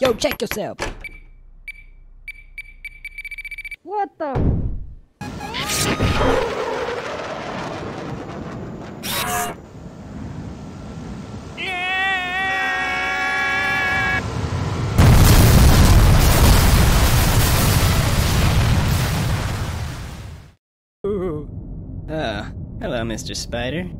Yo, check yourself. What the? Ooh. Oh, hello, Mr. Spider.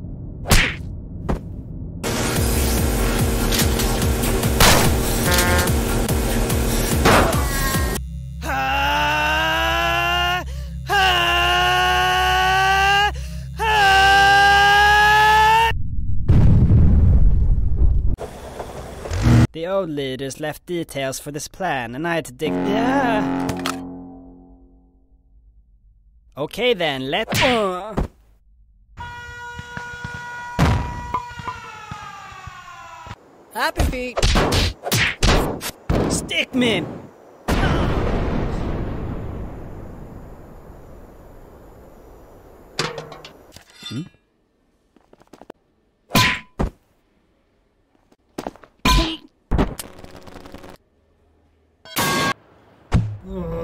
The old leaders left details for this plan, and I had to dig. Yeah. Okay then, let. Uh. Happy feet. Stickmin! No!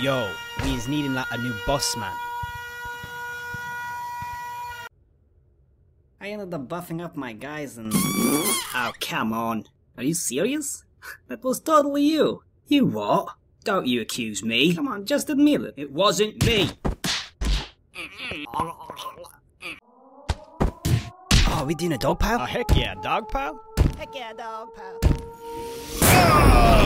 Yo, we is needing like a new boss man. I ended up buffing up my guys and. Oh, come on. Are you serious? That was totally you. You what? Don't you accuse me. Come on, just admit it. It wasn't me. Oh, we doing a dog pile? Oh, heck yeah, dog pile? Heck yeah, dog pile. Oh!